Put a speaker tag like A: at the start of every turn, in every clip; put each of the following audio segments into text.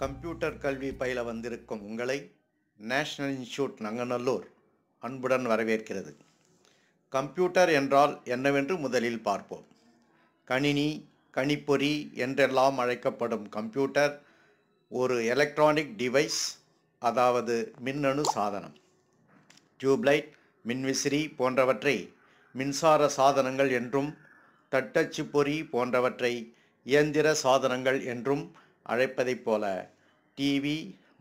A: Computer கல்வி பயில வந்திருக்கும் உங்களை நேஷனல் இன்ஸ்டியூட் நங்கநல்லூர் அன்புடன் வரவேற்கிறது. கம்ப்யூட்டர் என்றால் என்னவென்று முதலில் பார்ப்போம். கணினி கணிப்பொறி என்றெல்லாம் அழைக்கப்படும் கம்ப்யூட்டர் ஒரு எலக்ட்ரானிக் டிவைஸ் அதாவது மின்னணு சாதனம். டியூப்லைட் மின்விசிறி போன்றவற்றை மின்சார சாதனங்கள் என்றும் தட்டச்சு பொறி போன்றவற்றை இயந்திர சாதனங்கள் என்றும் அழைப்பதைப் போல டிவி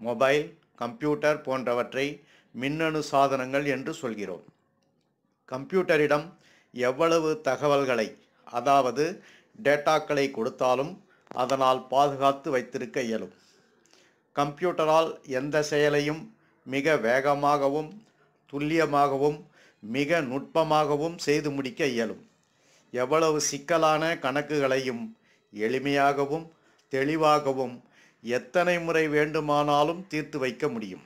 A: மொபைல் கம்ப்யூட்டர் போன்றவற்றை மின்னணு சாதனங்கள் என்று சொல்கிறோம். கம்ப்யூட்டரிடம் எவ்வளவு தகவல்களை அதாவது டேட்டாக்களை கொடுத்தாலும் அதனால் பாதுகாத்து வைத்திருக்க இயலும். கம்ப்யூட்டரால் எந்த செயலையும் மிக வேகமாகவும் துல்லியமாகவும் மிக நுட்பமாகவும் செய்து முடிக்க இயலும். எவ்வளவு சிக்கலான கணக்குகளையும் எளிமையாகவும் தெளிவாகவும் எத்தனை முறை வேண்டுமானாலும் தீர்த்து வைக்க முடியும்.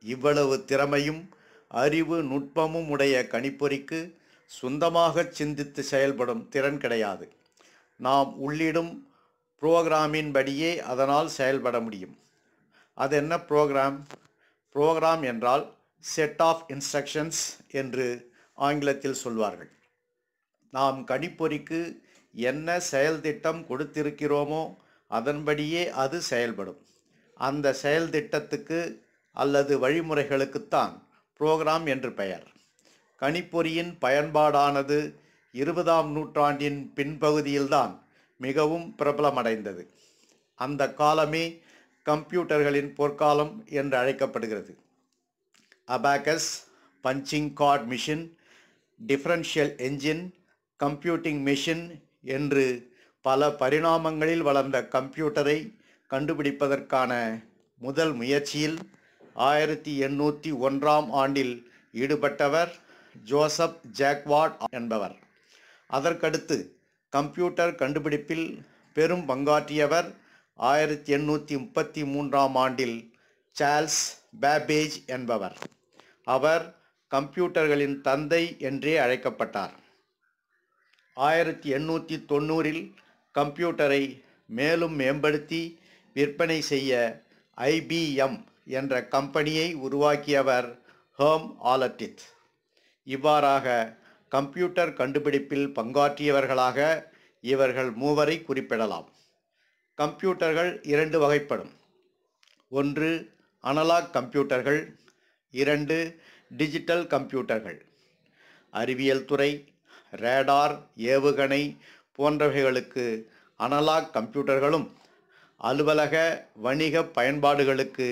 A: இவ்வளவு திறமையும் அறிவு நுட்பமும் உடைய கணிப்பொறிக்கு சொந்தமாக சிந்தித்து செயல்படும் திறன் கிடையாது. நாம் உள்ளிடும் புரோகிராமின் படியே அதனால் செயல்பட முடியும். அது என்ன ப்ரோக்ராம்? ப்ரோக்ராம் என்றால் செட் ஆஃப் இன்ஸ்ட்ரக்ஷன்ஸ் என்று ஆங்கிலத்தில் சொல்வார்கள். நாம் கணிப்பொறிக்கு என்ன செயல் திட்டம் கொடுத்திருக்கிறோமோ அதன்படியே அது செயல்படும். அந்த செயல் திட்டத்துக்கு அல்லது வழிமுறைகளுக்குத்தான் புரோகிராம் என்று பெயர். கணிப்பொறியின் பயன்பாடானது இருபதாம் நூற்றாண்டின் பின்பகுதியில்தான் மிகவும் பிரபலமடைந்தது. அந்த காலமே கம்ப்யூட்டர்களின் பொற்காலம் என்று அழைக்கப்படுகிறது. Abacus punching card machine differential engine computing machine என்று பல பரிணாமங்களில் வளர்ந்த கம்ப்யூட்டரை கண்டுபிடிப்பதற்கான முதல் முயற்சியில் ஆயிரத்தி எண்ணூற்றி ஒன்றாம் ஆண்டில் ஈடுபட்டவர் ஜோசப் ஜாக்வாட் என்பவர். அதற்கடுத்து கம்ப்யூட்டர் கண்டுபிடிப்பில் பெரும் பங்காற்றியவர் ஆயிரத்தி எண்ணூற்றி முப்பத்தி மூன்றாம் ஆண்டில் சார்ல்ஸ் பேபேஜ் என்பவர். அவர் கம்ப்யூட்டர்களின் தந்தை என்றே அழைக்கப்பட்டார். ஆயிரத்தி எண்ணூற்றி தொண்ணூறில் கம்ப்யூட்டரை மேலும் மேம்படுத்தி விற்பனை செய்ய ஐபிஎம் என்ற கம்பெனியை உருவாக்கியவர் ஹேம் ஆலட்டித் இவ்வாறாக கம்ப்யூட்டர் கண்டுபிடிப்பில் பங்காற்றியவர்களாக இவர்கள் மூவரை குறிப்பிடலாம். கம்ப்யூட்டர்கள் இரண்டு வகைப்படும். ஒன்று அனலாக் கம்ப்யூட்டர்கள் இரண்டு டிஜிட்டல் கம்ப்யூட்டர்கள். அறிவியல் துறை ரேடார் ஏவுகணை போன்றவைகளுக்கு அனலாக் கம்ப்யூட்டர்களும் அலுவலக வணிக பயன்பாடுகளுக்கு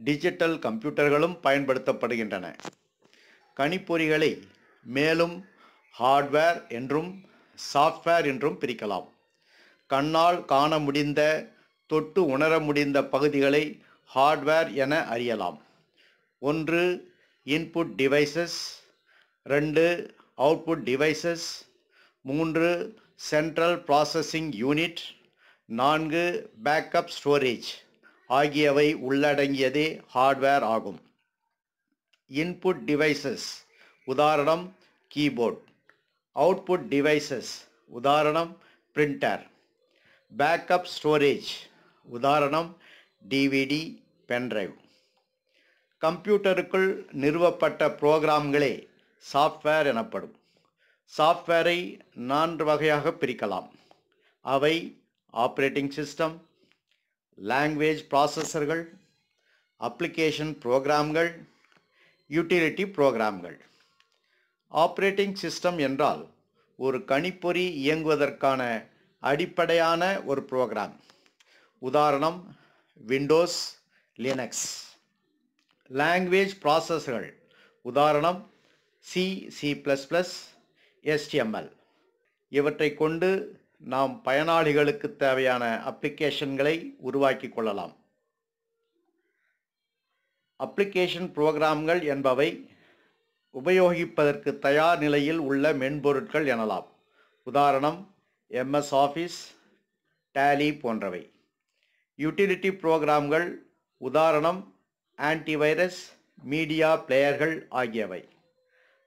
A: டிஜிட்டல் கம்ப்யூட்டர்களும் பயன்படுத்தப்படுகின்றன. கணிப்பொறிகளை மேலும் ஹார்ட்வேர் என்றும் சாஃப்ட்வேர் என்றும் பிரிக்கலாம். கண்ணால் காண முடிந்த தொட்டு உணர முடிந்த பகுதிகளை ஹார்ட்வேர் என அறியலாம். ஒன்று இன்புட் டிவைசஸ் ரெண்டு அவுட்புட் டிவைசஸ் மூன்று சென்ட்ரல் ப்ராசஸிங் யூனிட் நான்கு பேக்கப் ஸ்டோரேஜ் ஆகியவை உள்ளடங்கியதே ஹார்ட்வேர் ஆகும். இன்புட் டிவைசஸ் உதாரணம் கீபோர்ட் அவுட்புட் டிவைசஸ் உதாரணம் பிரிண்டர் பேக்கப் ஸ்டோரேஜ் உதாரணம் டிவிடி பென்ட்ரைவ் கம்ப்யூட்டருக்குள் நிறுவப்பட்ட புரோகிராம்களே சாஃப்ட்வேர் எனப்படும். சாஃப்ட்வேரை நான்கு வகையாக பிரிக்கலாம். அவை ஆப்ரேட்டிங் சிஸ்டம் லாங்குவேஜ் ப்ராசஸர்கள் அப்ளிகேஷன் ப்ரோக்ராம்கள் யூட்டிலிட்டி ப்ரோக்ராம்கள் ஆப்ரேட்டிங் சிஸ்டம் என்றால் ஒரு கணிப்பொறி இயங்குவதற்கான அடிப்படையான ஒரு ப்ரோக்ராம் உதாரணம் விண்டோஸ் லினக்ஸ் லாங்குவேஜ் ப்ராசஸ்கள் உதாரணம் C C plus plus SDML இவற்றை கொண்டு நாம் பயனாளிகளுக்கு தேவையான அப்ளிகேஷன்களை உருவாக்கி கொள்ளலாம். அப்ளிகேஷன் புரோகிராம்கள் என்பவை உபயோகிப்பதற்கு தயார் நிலையில் உள்ள மென்பொருட்கள் எனலாம். உதாரணம் எம்எஸ் ஆஃபீஸ் டேலி போன்றவை. யூட்டிலிட்டி புரோகிராம்கள் உதாரணம் ஆன்டிவைரஸ் மீடியா பிளேயர்கள் ஆகியவை.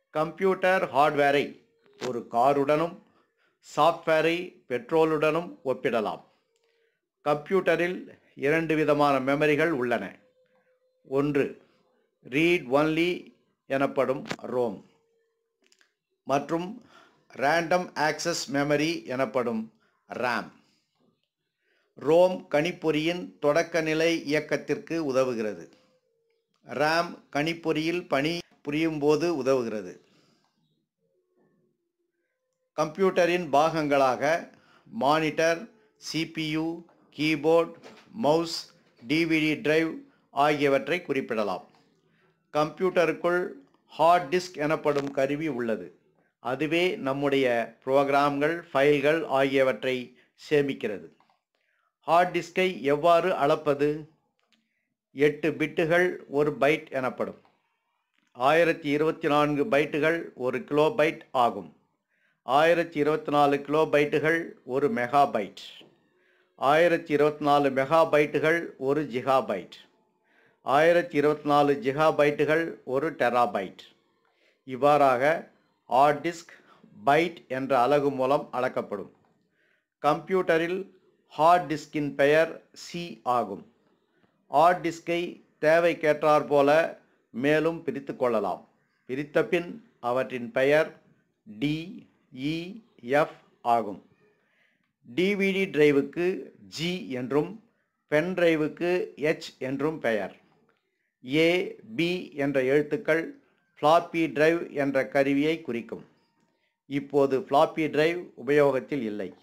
A: கம்ப்யூட்டர் ஹார்ட்வேரை ஒரு காருடனும் சாஃப்ட்வேரை பெட்ரோலுடனும் ஒப்பிடலாம். கம்ப்யூட்டரில் இரண்டு விதமான மெமரிகள் உள்ளன. ஒன்று ரீட் ஒன்லி எனப்படும் ரோம் மற்றும் ரேண்டம் ஆக்சஸ் மெமரி எனப்படும் ரேம் ரோம் கணிப்பொறியின் தொடக்க நிலை இயக்கத்திற்கு உதவுகிறது. ரேம் கணிப்பொறியில் பணி புரியும் போது உதவுகிறது. கம்ப்யூட்டரின் பாகங்களாக monitor CPU keyboard mouse DVD drive ஆகியவற்றை குறிப்பிடலாம். கம்ப்யூட்டருக்குள் ஹார்ட் டிஸ்க் எனப்படும் கருவி உள்ளது. அதுவே நம்முடைய புரோகிராம்கள் ஃபைல்கள் ஆகியவற்றை சேமிக்கிறது. ஹார்ட் டிஸ்கை எவ்வாறு அளப்பது? எட்டு பிட்டுகள் ஒரு பைட் எனப்படும். ஆயிரத்தி இருபத்தி நான்கு பைட்டுகள் ஒரு கிலோ பைட் ஆகும். ஆயிரத்தி இருபத்தி நாலு கிலோ பைட்டுகள் ஒரு மெகா பைட் ஆயிரத்தி இருபத்தி நாலு மெகா பைட்டுகள் ஒரு ஜிகா பைட் ஆயிரத்தி இருபத்தி நாலு ஜிகா பைட்டுகள் ஒரு டெராபைட். இவ்வாறாக ஹார்ட் டிஸ்க் பைட் என்ற அலகு மூலம் அளக்கப்படும். கம்ப்யூட்டரில் ஹார்ட் டிஸ்கின் பெயர் சி ஆகும். ஹார்ட் டிஸ்கை தேவைக்கேற்றார் போல மேலும் பிரித்து கொள்ளலாம். பிரித்த பின் அவற்றின் பெயர் டி இஎஃப் ஆகும். டிவிடி டிரைவுக்கு ஜி என்றும் பென் டிரைவுக்கு எச் என்றும் பெயர். ஏ பி என்ற எழுத்துக்கள் ஃப்ளாப்பி டிரைவ் என்ற கருவியை குறிக்கும். இப்போது ஃப்ளாப்பி டிரைவ் உபயோகத்தில் இல்லை.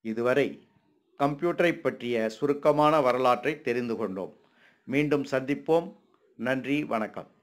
A: இதுவரை கம்ப்யூட்டரை பற்றிய சுருக்கமான வரலாற்றை தெரிந்து கொண்டோம். மீண்டும் சந்திப்போம். நன்றி வணக்கம்.